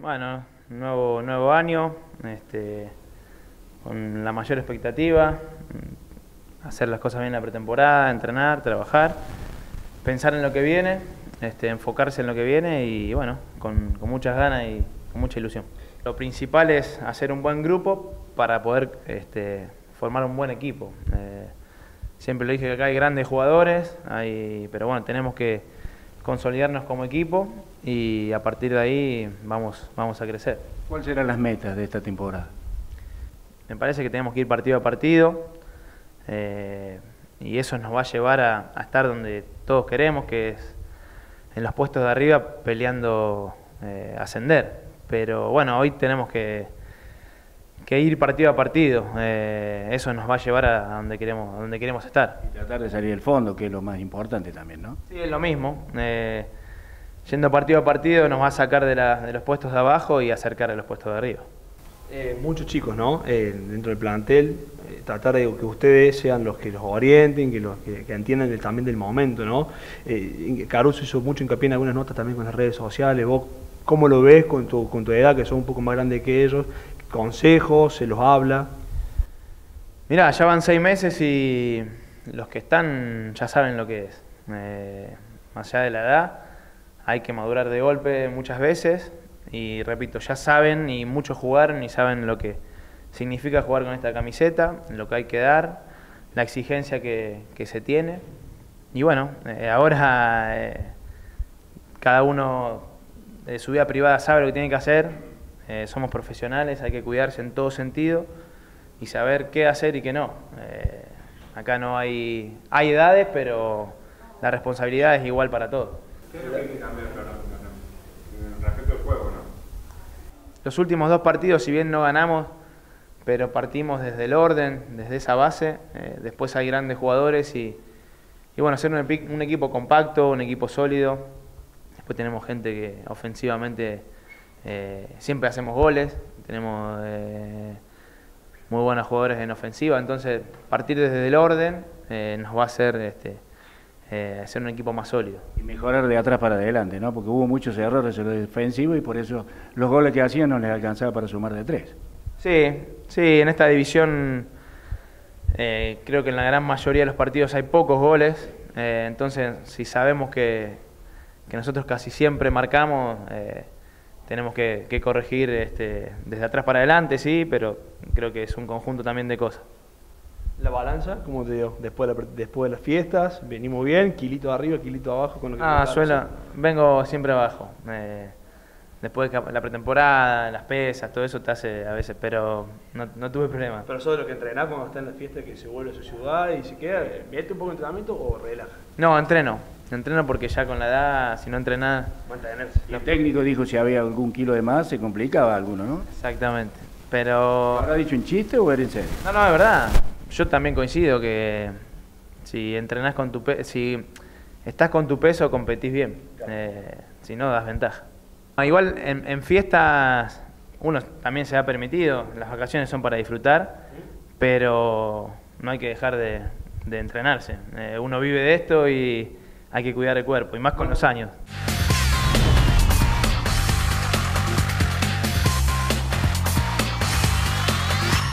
Bueno, nuevo, nuevo año, este, con la mayor expectativa, hacer las cosas bien en la pretemporada, entrenar, trabajar, pensar en lo que viene, este, enfocarse en lo que viene y bueno, con, con muchas ganas y con mucha ilusión. Lo principal es hacer un buen grupo para poder este, formar un buen equipo. Eh, siempre lo dije que acá hay grandes jugadores, hay, pero bueno, tenemos que consolidarnos como equipo y a partir de ahí vamos, vamos a crecer. ¿Cuáles serán las metas de esta temporada? Me parece que tenemos que ir partido a partido eh, y eso nos va a llevar a, a, estar donde todos queremos, que es en los puestos de arriba peleando eh, ascender. Pero bueno, hoy tenemos que, que ir partido a partido. Eh, eso nos va a llevar a donde queremos, a donde queremos estar. Y tratar de salir del fondo, que es lo más importante también, ¿no? Sí, es lo mismo. Eh, yendo partido a partido nos va a sacar de, la, de, los puestos de abajo y acercar a los puestos de arriba. Eh, muchos chicos, ¿no? Eh, dentro del plantel, eh, tratar de que ustedes sean los que los orienten, que los que, que entiendan el, también del momento, ¿no? Caruso hizo mucho hincapié en algunas notas también con las redes sociales. ¿Vos cómo lo ves con tu, con tu edad, que son un poco más grandes que ellos? ¿Consejos? ¿Se los habla? Mirá, ya van seis meses y los que están ya saben lo que es. más allá de la edad, hay que madurar de golpe muchas veces y repito, ya saben y muchos jugaron y saben lo que significa jugar con esta camiseta, lo que hay que dar, la exigencia que, que se tiene. Y bueno, eh, ahora eh, cada uno de su vida privada sabe lo que tiene que hacer, eh, somos profesionales, hay que cuidarse en todo sentido y saber qué hacer y qué no. acá no hay, hay edades, pero la responsabilidad es igual para todos. ¿Qué es lo que hay que cambiar, respecto al juego, ¿no? Los últimos dos partidos, si bien no ganamos, pero partimos desde el orden, desde esa base. Eh, después hay grandes jugadores y, y bueno, ser un, un, equipo compacto, un equipo sólido. Después tenemos gente que ofensivamente eh, siempre hacemos goles, tenemos eh, muy buenos jugadores en ofensiva, entonces partir desde el orden nos va a hacer este, eh, ser un equipo más sólido. Y mejorar de atrás para adelante, ¿no? Porque hubo muchos errores en lo defensivo y por eso los goles que hacían no les alcanzaba para sumar de tres. Sí, sí, en esta división eh, creo que en la gran mayoría de los partidos hay pocos goles, eh, entonces si sabemos que, que, nosotros casi siempre marcamos, eh, tenemos que, que corregir este, desde atrás para adelante, sí, pero creo que es un conjunto también de cosas la balanza, como te digo, después de, la, después de las fiestas, venimos bien, kilito arriba, kilito abajo con lo que Ah, suelo, vengo siempre abajo. Eh, después de la pretemporada, las pesas, todo eso te hace a veces, pero no, no tuve problema. Pero sos de lo que entrenás cuando está en la fiesta que se vuelve a su ciudad y se queda, ¿vierte un poco de entrenamiento o relaja? No, entreno. Entreno porque ya con la edad, si no entrenás... Mantenerse. El técnico dijo si había algún kilo de más, se complicaba alguno, ¿no? Exactamente. Pero... ¿Habrá dicho en chiste o era en serio? No, no, es verdad yo también coincido que si entrenás con tu peso, si estás con tu peso, competís bien. Eh, si no, das ventaja. Ah, igual en, en, fiestas uno también se ha permitido, las vacaciones son para disfrutar, pero no hay que dejar de, de entrenarse. Eh, uno vive de esto y hay que cuidar el cuerpo, y más con los años.